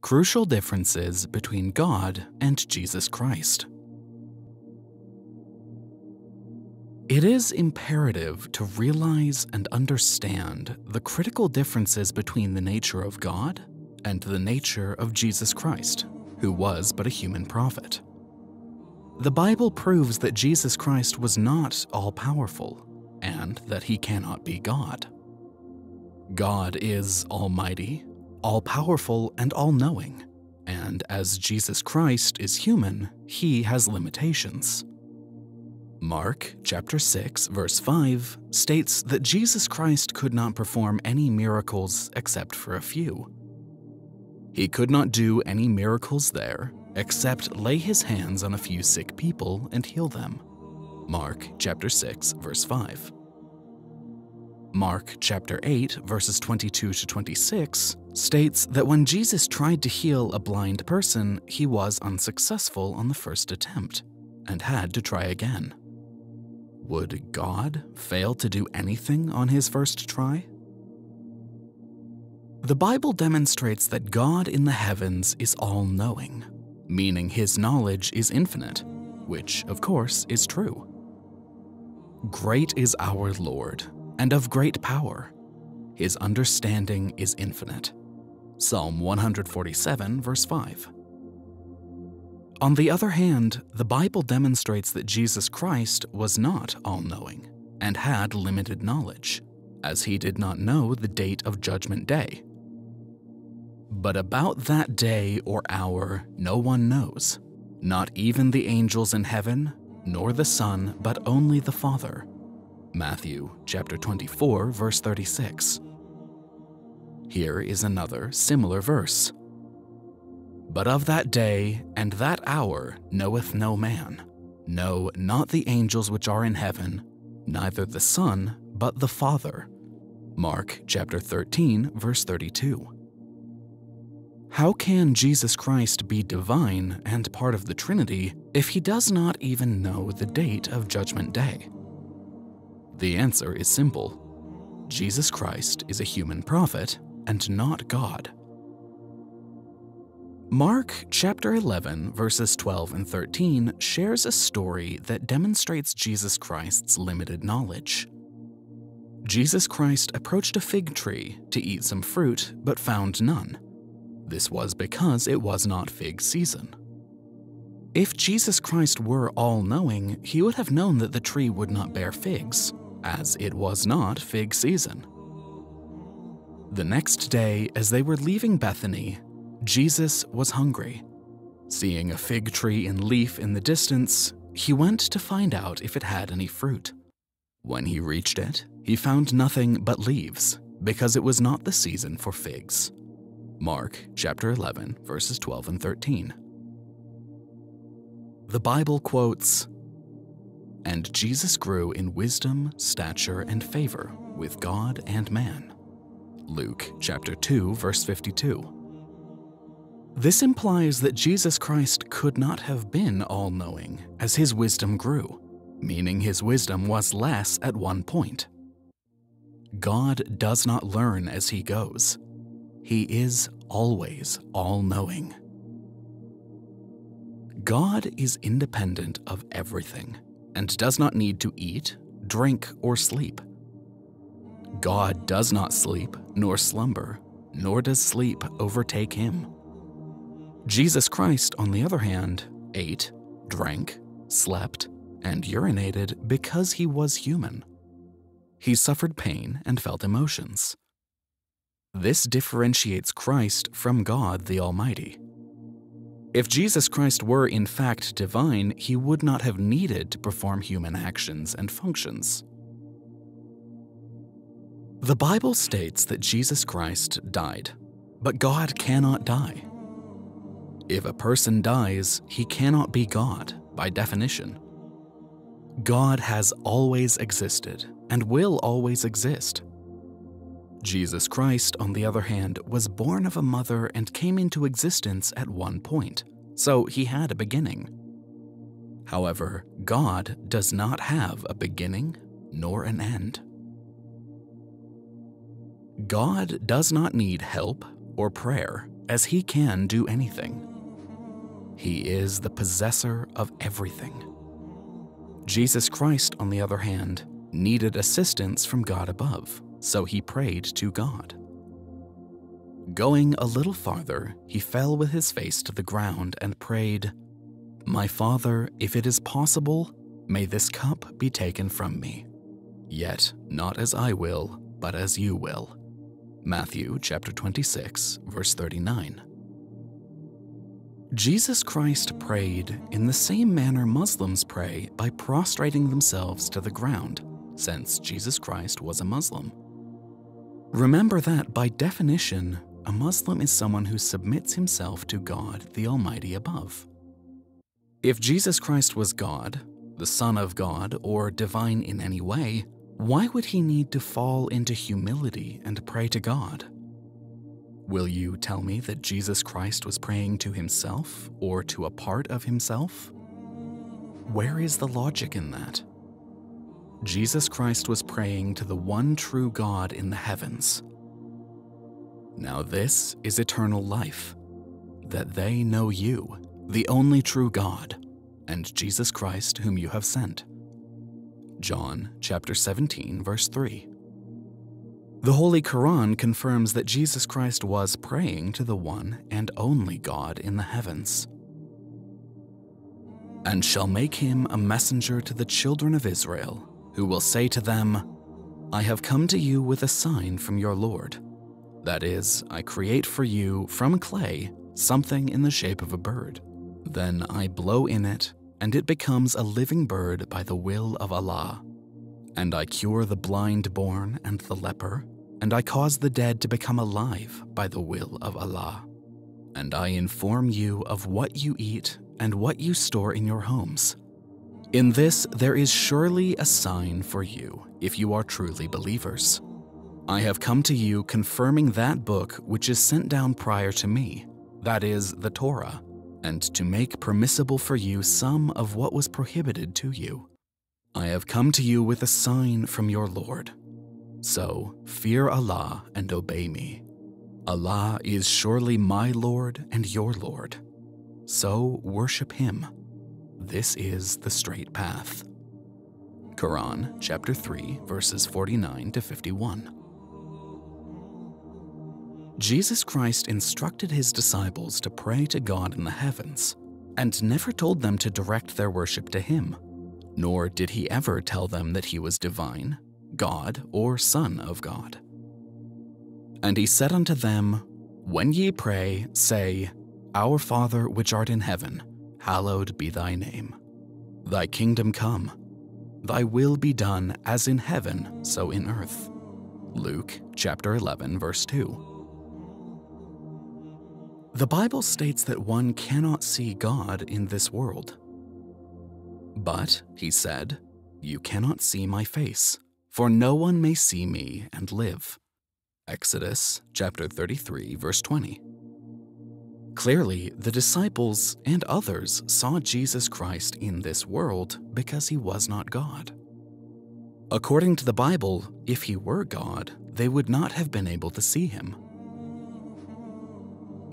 Crucial differences between God and Jesus Christ. It is imperative to realize and understand the critical differences between the nature of God and the nature of Jesus Christ, who was but a human prophet. The Bible proves that Jesus Christ was not all powerful and that he cannot be God. God is almighty, all powerful, and all knowing, and as Jesus Christ is human, he has limitations. Mark chapter 6 verse 5 states that Jesus Christ could not perform any miracles except for a few. He could not do any miracles there except lay his hands on a few sick people and heal them. Mark chapter 6 verse 5. Mark chapter 8 verses 22 to 26 states that when Jesus tried to heal a blind person, he was unsuccessful on the first attempt and had to try again. Would God fail to do anything on his first try? The Bible demonstrates that God in the heavens is all knowing, meaning his knowledge is infinite, which, of course, is true. Great is our Lord, and of great power. His understanding is infinite. Psalm 147, verse 5. On the other hand, the Bible demonstrates that Jesus Christ was not all knowing and had limited knowledge, as he did not know the date of Judgment Day. But about that day or hour, no one knows, not even the angels in heaven, nor the Son, but only the Father. Matthew chapter 24, verse 36. Here is another similar verse. But of that day and that hour knoweth no man, no, not the angels which are in heaven, neither the Son, but the Father. Mark chapter 13, verse 32. How can Jesus Christ be divine and part of the Trinity if he does not even know the date of Judgment Day? The answer is simple. Jesus Christ is a human prophet and not God. Mark chapter 11, verses 12 and 13 shares a story that demonstrates Jesus Christ's limited knowledge. Jesus Christ approached a fig tree to eat some fruit but found none. This was because it was not fig season. If Jesus Christ were all knowing, he would have known that the tree would not bear figs, as it was not fig season. The next day, as they were leaving Bethany, Jesus was hungry. Seeing a fig tree in leaf in the distance, he went to find out if it had any fruit. When he reached it, he found nothing but leaves, because it was not the season for figs. Mark chapter 11, verses 12 and 13. The Bible quotes, And Jesus grew in wisdom, stature, and favor with God and man. Luke chapter 2, verse 52. This implies that Jesus Christ could not have been all knowing as his wisdom grew, meaning his wisdom was less at one point. God does not learn as he goes, he is always all knowing. God is independent of everything and does not need to eat, drink, or sleep. God does not sleep nor slumber, nor does sleep overtake him. Jesus Christ, on the other hand, ate, drank, slept, and urinated because he was human. He suffered pain and felt emotions. This differentiates Christ from God the Almighty. If Jesus Christ were in fact divine, he would not have needed to perform human actions and functions. The Bible states that Jesus Christ died, but God cannot die. If a person dies, he cannot be God by definition. God has always existed and will always exist. Jesus Christ, on the other hand, was born of a mother and came into existence at one point, so he had a beginning. However, God does not have a beginning nor an end. God does not need help or prayer as he can do anything. He is the possessor of everything. Jesus Christ, on the other hand, needed assistance from God above, so he prayed to God. Going a little farther, he fell with his face to the ground and prayed, My Father, if it is possible, may this cup be taken from me. Yet not as I will, but as you will. Matthew chapter 26, verse 39. Jesus Christ prayed in the same manner Muslims pray by prostrating themselves to the ground, since Jesus Christ was a Muslim. Remember that, by definition, a Muslim is someone who submits himself to God the Almighty above. If Jesus Christ was God, the Son of God, or divine in any way, why would he need to fall into humility and pray to God? Will you tell me that Jesus Christ was praying to himself or to a part of himself? Where is the logic in that? Jesus Christ was praying to the one true God in the heavens, now, this is eternal life that they know you, the only true God, and Jesus Christ, whom you have sent. John chapter 17, verse 3. The Holy Quran confirms that Jesus Christ was praying to the one and only God in the heavens. And shall make him a messenger to the children of Israel, who will say to them, I have come to you with a sign from your Lord that is, I create for you from clay something in the shape of a bird. Then I blow in it, and it becomes a living bird by the will of Allah. And I cure the blind born and the leper, and I cause the dead to become alive by the will of Allah. And I inform you of what you eat and what you store in your homes. In this there is surely a sign for you if you are truly believers. I have come to you confirming that book which is sent down prior to me, that is, the Torah, and to make permissible for you some of what was prohibited to you. I have come to you with a sign from your Lord. So fear Allah and obey me. Allah is surely my Lord and your Lord. So worship Him. This is the straight path. Quran chapter 3 verses 49 to 51. Jesus Christ instructed his disciples to pray to God in the heavens and never told them to direct their worship to him, nor did he ever tell them that he was divine, God, or Son of God. And he said unto them, When ye pray, say, Our Father which art in heaven, hallowed be thy name. Thy kingdom come, thy will be done as in heaven, so in earth. Luke chapter 11, verse 2. The Bible states that one cannot see God in this world. But, he said, you cannot see my face, for no one may see me and live. Exodus chapter 33 verse 20. Clearly, the disciples and others saw Jesus Christ in this world because he was not God. According to the Bible, if he were God, they would not have been able to see him.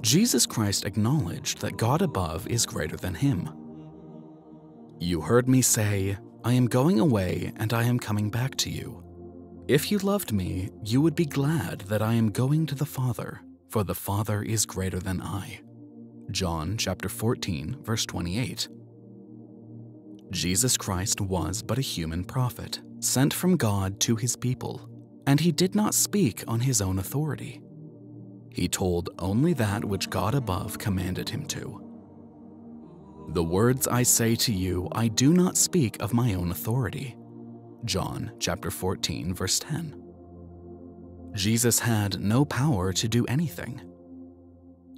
Jesus Christ acknowledged that God above is greater than him. You heard me say, I am going away and I am coming back to you. If you loved me, you would be glad that I am going to the Father, for the Father is greater than I. John chapter 14, verse 28. Jesus Christ was but a human prophet, sent from God to his people, and he did not speak on his own authority. He told only that which God above commanded him to. The words I say to you, I do not speak of my own authority. John chapter 14 verse 10. Jesus had no power to do anything.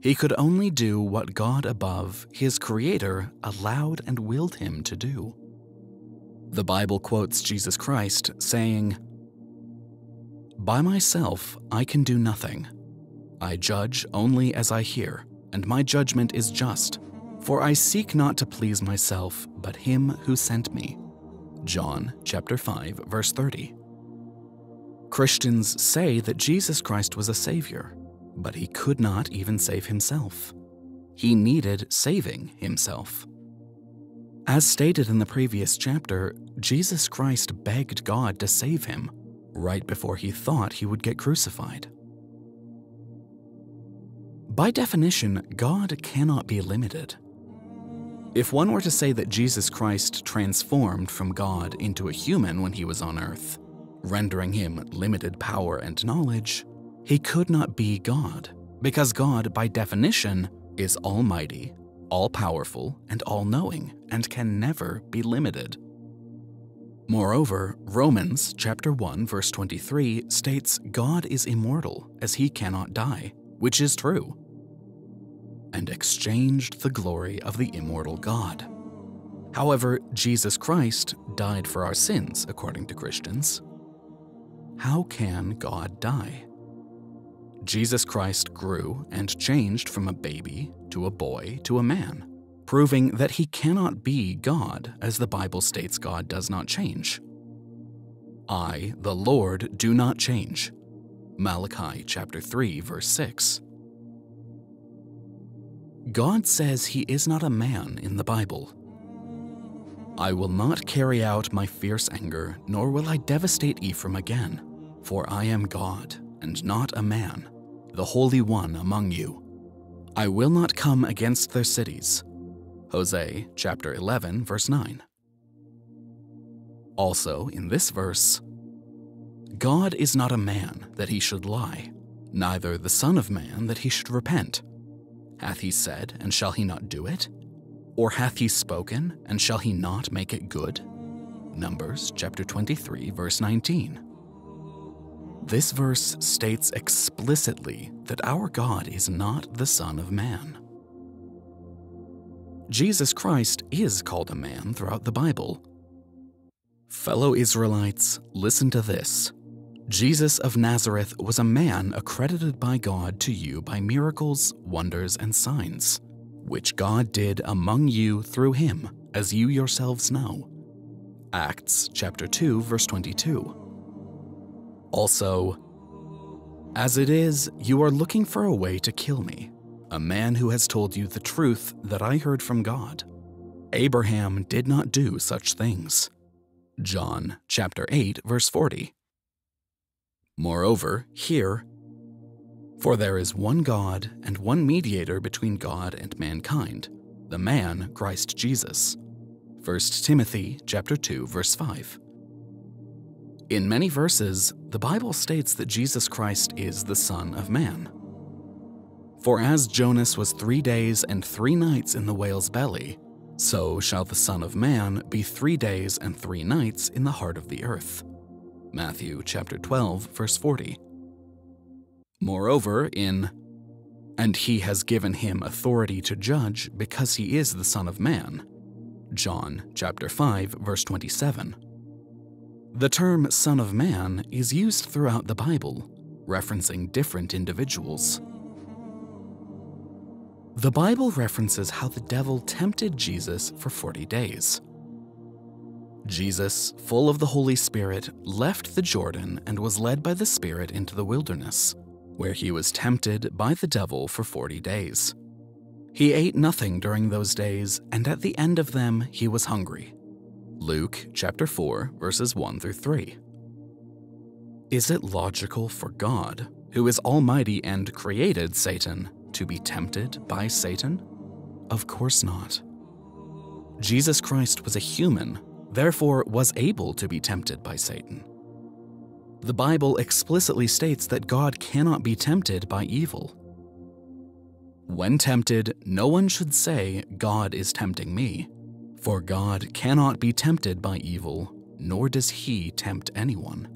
He could only do what God above, his creator, allowed and willed him to do. The Bible quotes Jesus Christ saying, By myself I can do nothing. I judge only as I hear, and my judgment is just. For I seek not to please myself, but him who sent me. John chapter 5 verse 30. Christians say that Jesus Christ was a savior, but he could not even save himself. He needed saving himself. As stated in the previous chapter, Jesus Christ begged God to save him right before he thought he would get crucified. By definition, God cannot be limited. If one were to say that Jesus Christ transformed from God into a human when he was on earth, rendering him limited power and knowledge, he could not be God, because God, by definition, is almighty, all powerful, and all knowing, and can never be limited. Moreover, Romans chapter 1 verse 23 states God is immortal as he cannot die, which is true, and exchanged the glory of the immortal God. However, Jesus Christ died for our sins according to Christians. How can God die? Jesus Christ grew and changed from a baby to a boy to a man proving that he cannot be God, as the Bible states God does not change. I, the Lord, do not change. Malachi chapter 3 verse 6. God says he is not a man in the Bible. I will not carry out my fierce anger, nor will I devastate Ephraim again, for I am God, and not a man, the Holy One among you. I will not come against their cities, Hosea chapter 11 verse 9. Also in this verse, God is not a man that he should lie, neither the son of man that he should repent. Hath he said, and shall he not do it? Or hath he spoken, and shall he not make it good? Numbers chapter 23 verse 19. This verse states explicitly that our God is not the Son of Man. Jesus Christ is called a man throughout the Bible. Fellow Israelites, listen to this. Jesus of Nazareth was a man accredited by God to you by miracles, wonders, and signs, which God did among you through him, as you yourselves know. Acts chapter 2 verse 22. Also, as it is, you are looking for a way to kill me, a man who has told you the truth that I heard from God. Abraham did not do such things. John chapter 8 verse 40. Moreover, here, for there is one God and one mediator between God and mankind, the man Christ Jesus. 1 Timothy chapter 2 verse 5. In many verses, the Bible states that Jesus Christ is the Son of Man. For as Jonas was three days and three nights in the whale's belly, so shall the Son of Man be three days and three nights in the heart of the earth. Matthew chapter 12, verse 40. Moreover, in And he has given him authority to judge because he is the Son of Man. John chapter 5, verse 27. The term Son of Man is used throughout the Bible, referencing different individuals. The Bible references how the devil tempted Jesus for 40 days. Jesus, full of the Holy Spirit, left the Jordan and was led by the Spirit into the wilderness, where he was tempted by the devil for 40 days. He ate nothing during those days, and at the end of them he was hungry. Luke chapter 4 verses 1 through 3. Is it logical for God, who is almighty and created Satan, to be tempted by Satan? Of course not. Jesus Christ was a human, therefore was able to be tempted by Satan. The Bible explicitly states that God cannot be tempted by evil. When tempted, no one should say, God is tempting me, for God cannot be tempted by evil, nor does he tempt anyone.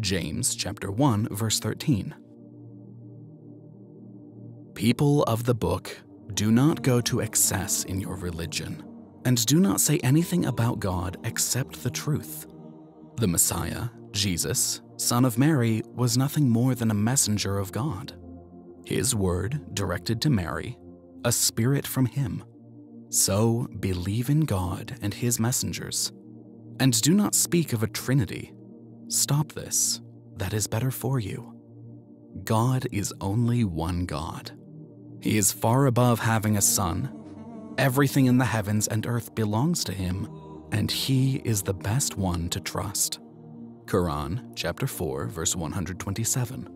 James chapter 1 verse 13. People of the book, do not go to excess in your religion, and do not say anything about God except the truth. The Messiah, Jesus, son of Mary, was nothing more than a messenger of God. His word directed to Mary, a spirit from him. So believe in God and his messengers, and do not speak of a trinity. Stop this, that is better for you. God is only one God. He is far above having a son. Everything in the heavens and earth belongs to him, and he is the best one to trust. Quran chapter 4 verse 127.